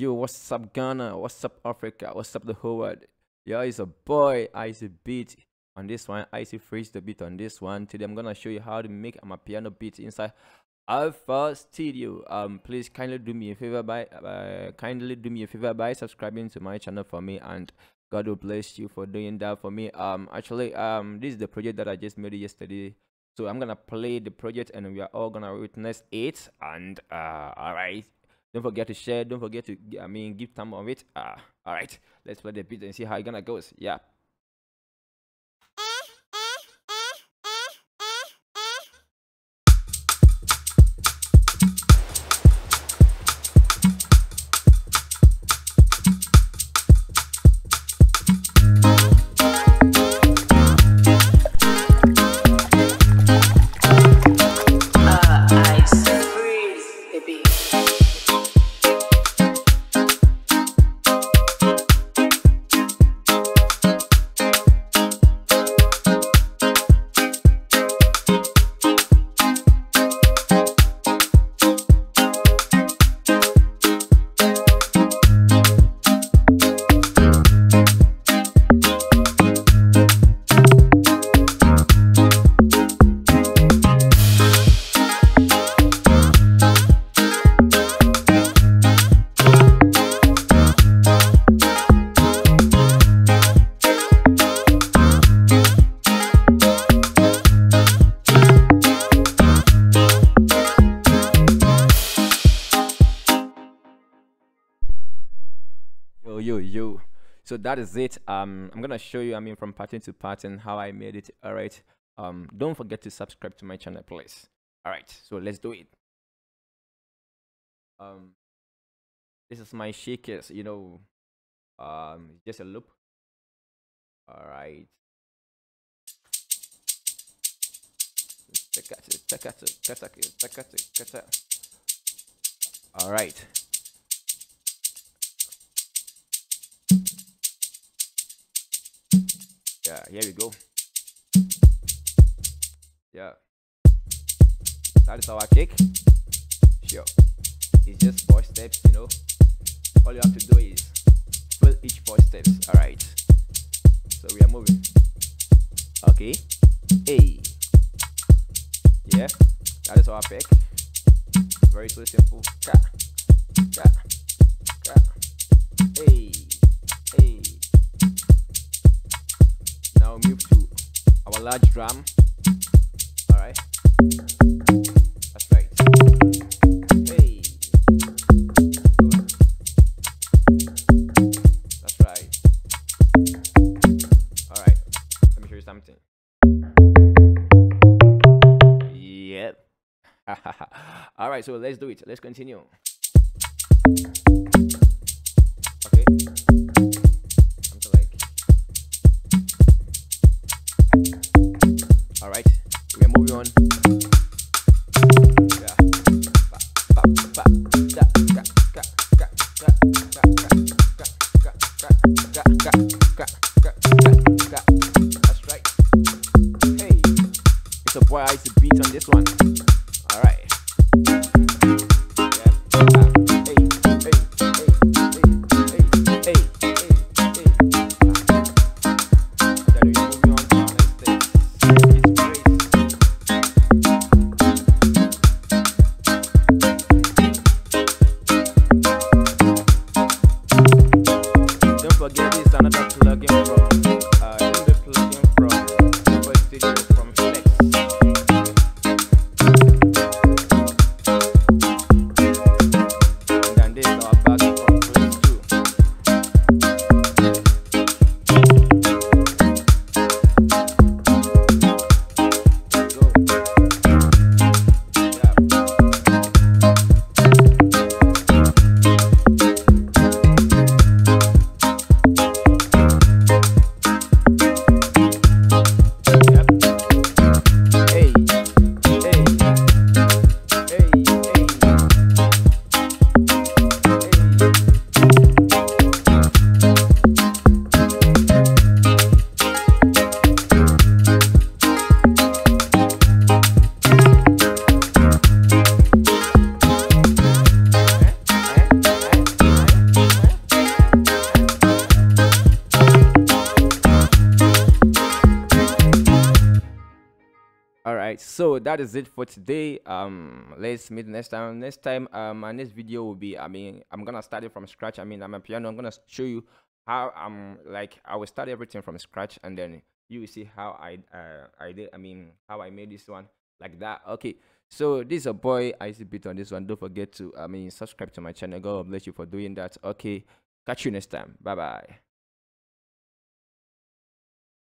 Yo, what's up, Ghana? What's up, Africa? What's up, the whole world? Yo, it's a boy, Icy Beat on this one, Icy Freeze the beat on this one. Today, I'm gonna show you how to make Amapiano beat inside FL Studio. Um, please kindly do me a favor by uh, kindly do me a favor by subscribing to my channel for me, and God will bless you for doing that for me. Um, actually, um, this is the project that I just made yesterday. So I'm gonna play the project, and we are all gonna witness it. And uh, all right. Don't forget to share. Don't forget to, I mean, give time of it. Ah, all right. Let's play the beat and see how it gonna goes. Yeah. Yo, yo. So that is it. Um, I'm gonna show you. I mean, from pattern to pattern, how I made it. All right. Um, don't forget to subscribe to my channel, please. All right. So let's do it. Um, this is my shakers. You know, um, just a loop. All right. All right. Yeah, here we go. Yeah. That is our kick. Sure. It's just four steps, you know. All you have to do is fill each four steps. Alright. So we are moving. Okay. A. Yeah. That is our pick. Very so simple. Ka. Ka. Ka. A. Now move to our log drum. Alright. That's right. Hey. That's right. Alright. Let me show you something. Yep. Alright, so let's do it. Let's continue. Okay. One. All right. Right so that is it for today. Um let's meet next time. Next time um my next video will be i mean i'm gonna start it from scratch. I mean Amapiano. I'm gonna show you how i'm like i will start everything from scratch and then you will see how i uh i did i mean how i made this one like that. Okay so this is a boy i see bit on this one. Don't forget to i mean subscribe to my channel. God bless you for doing that. Okay catch you next time. Bye bye